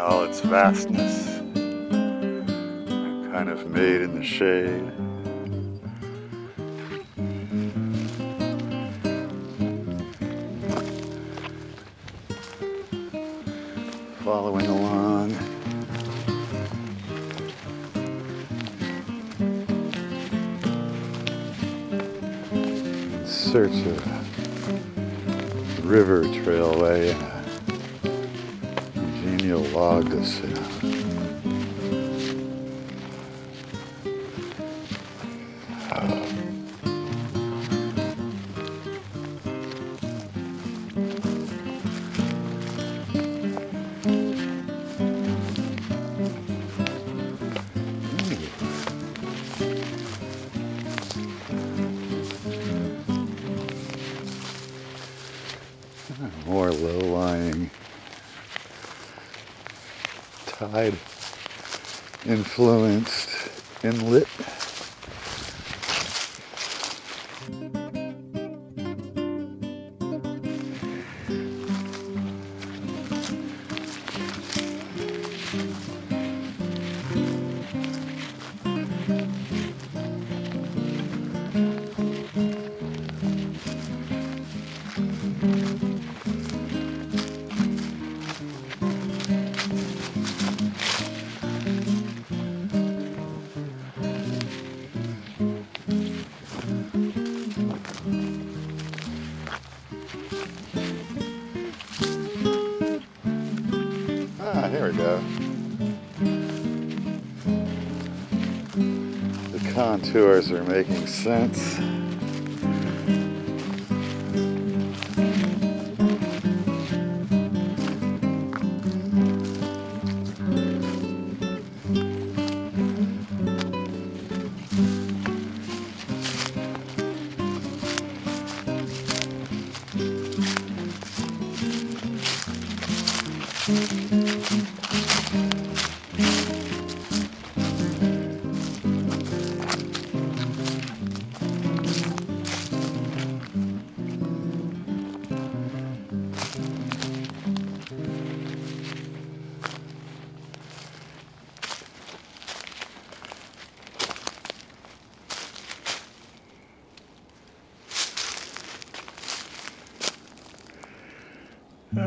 all its vastness, kind of made in the shade. Following along. In search of river trailway and a genial tide influenced inlet. Contours are making sense.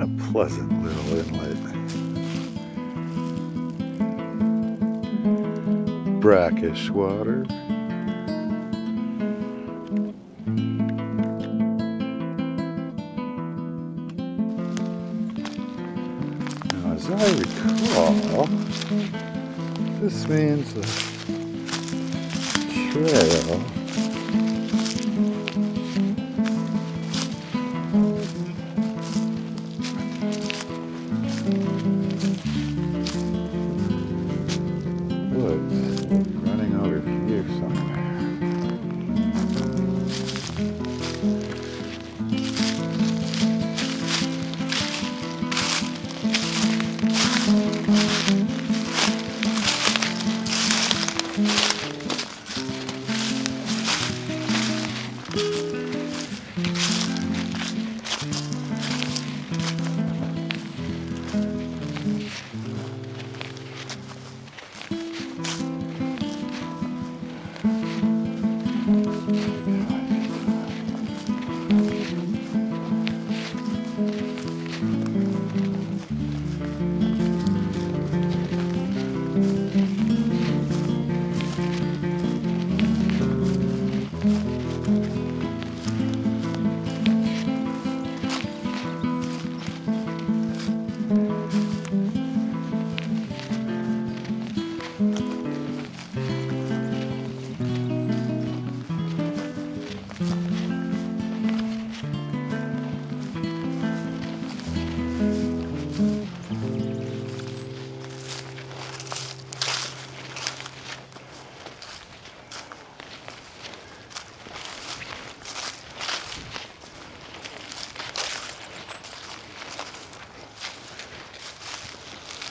A pleasant little inlet. Brackish water. Now, as I recall, this means a trail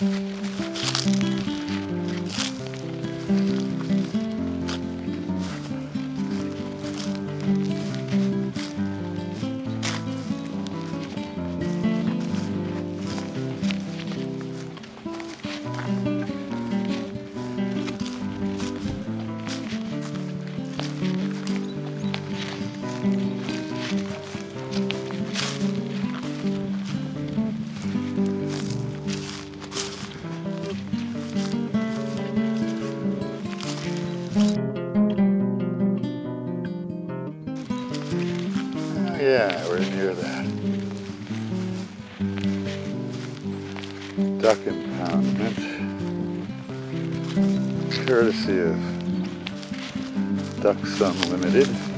Música duck impoundment, courtesy of Ducks Unlimited.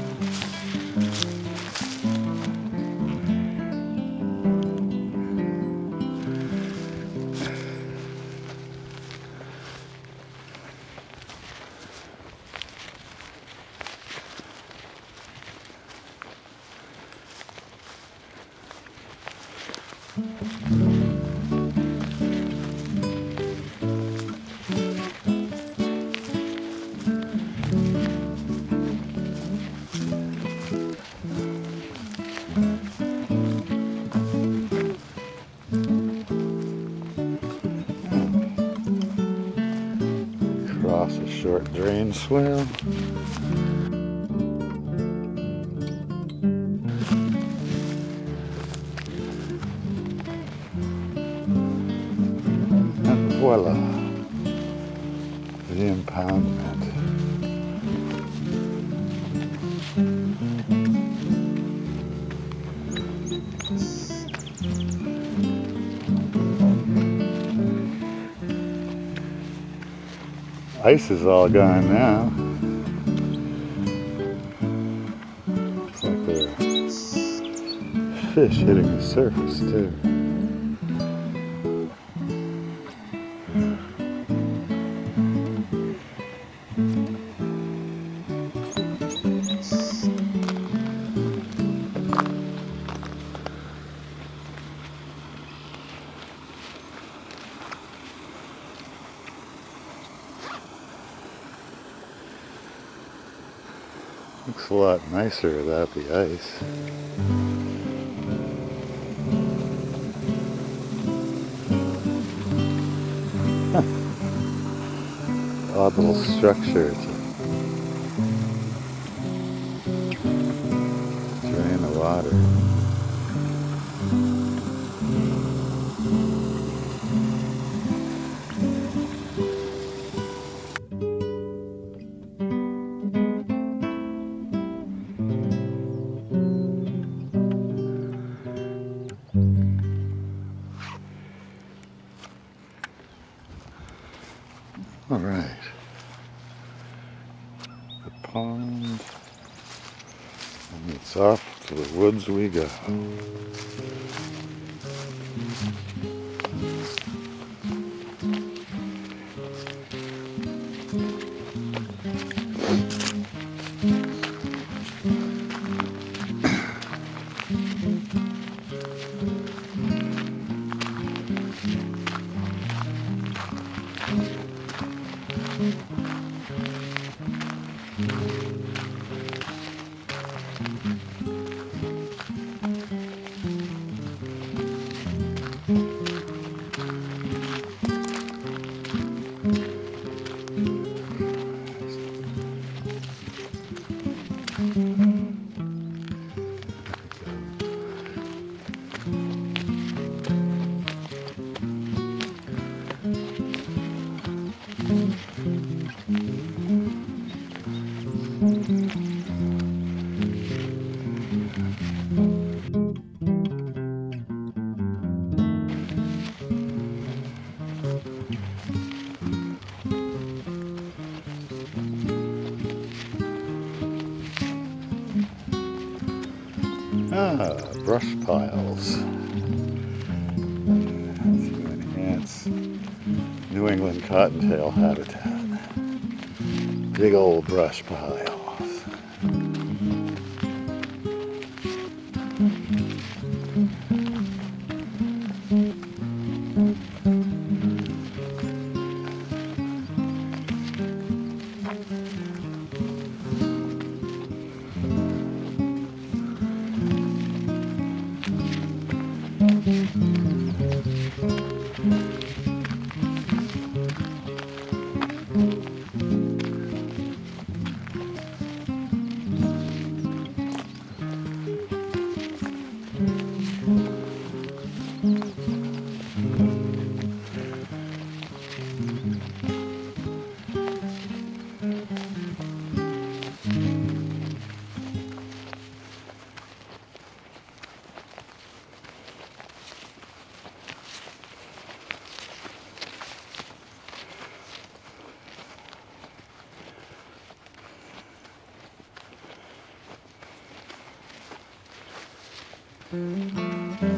Short drain swale. And voila, the impoundment. Ice is all gone now. Looks like there are fish hitting the surface too. A lot nicer without the ice. Odd little structure to drain the water. Right. The pond. And it's off to the woods we go. Ah, brush piles. To enhance New England cottontail habitat. Big old brush うん。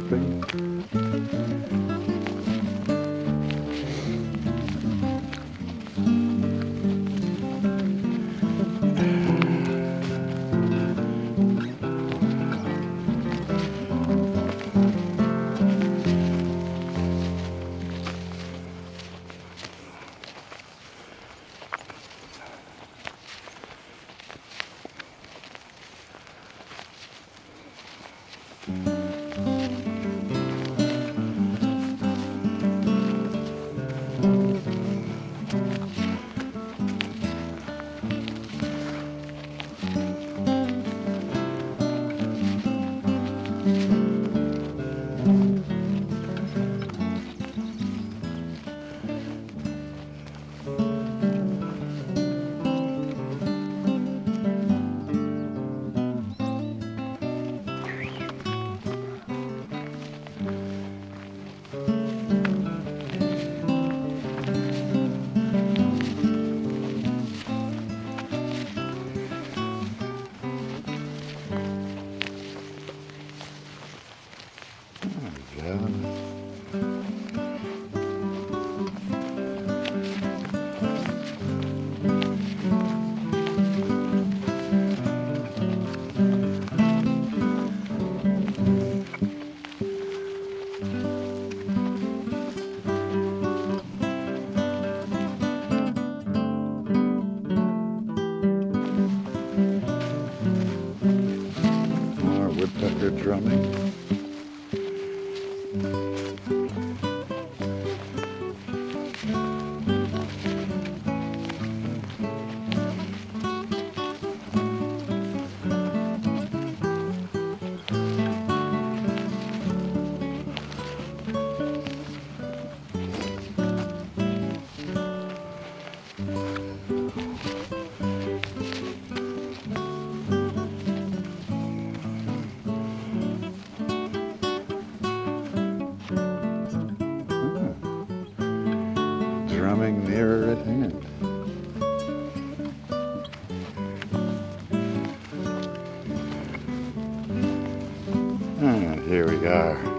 Piles. Finch chirping. Yeah. Drumming nearer at hand. And here we are,